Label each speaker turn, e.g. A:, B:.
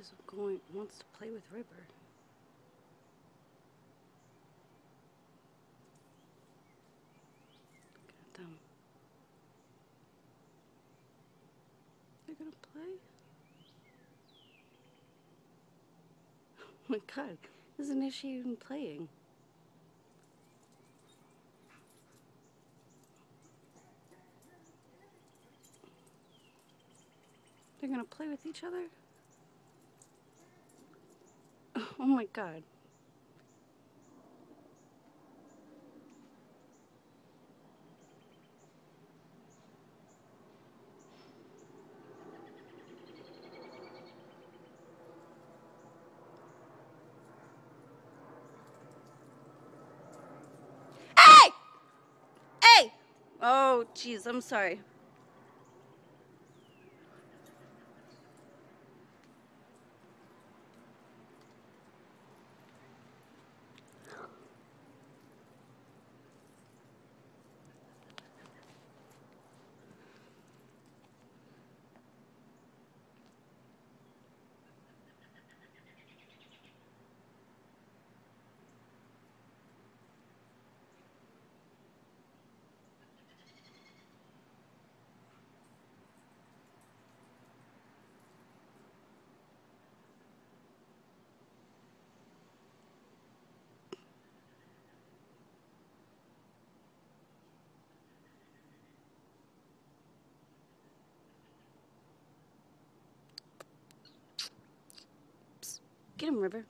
A: is going wants to play with River. Look at them. They're gonna play? Oh my god, isn't is she even playing? They're gonna play with each other? Oh my god. Hey! Hey! Oh, jeez, I'm sorry. Get him, River.